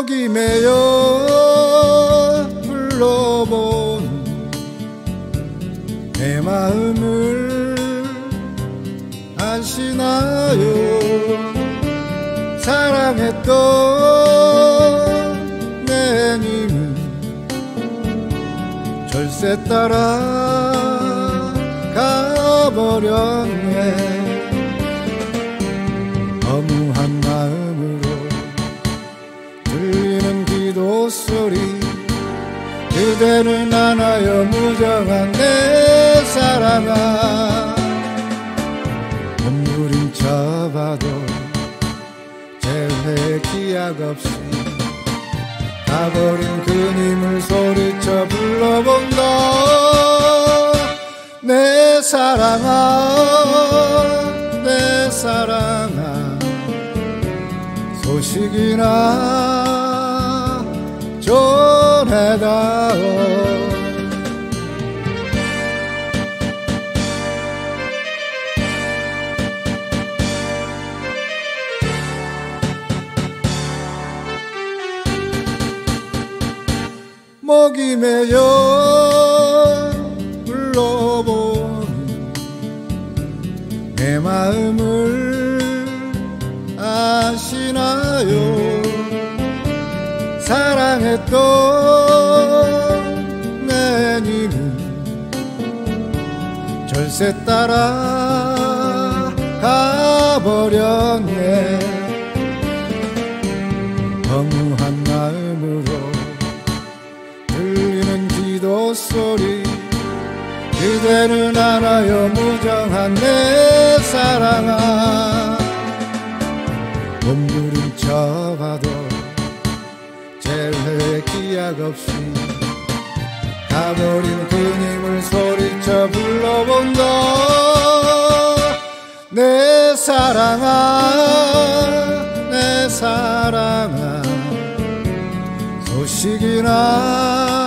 목이 메여 불러본 내 마음을 아시나요 사랑했던 내 님은 절세 따라 가버렸네 그대는 안아요 무정한 내 사랑아. 몸부림쳐봐도 재회 기약 없이 가버린 그님을 소리쳐 불러본다 내 사랑아 내 사랑아. 소식이나 전해다오. 목이 메여 불러보는 내 마음을 아시나요? 사랑했던 절세 따라 가버렸네. 허무한 마음으로 들리는 기도 소리 그대는 알아요 무정한 내 사랑아. 몸부림쳐봐도 재회 기약 없이 가버린 그님 사랑아 내 사랑아 소식이나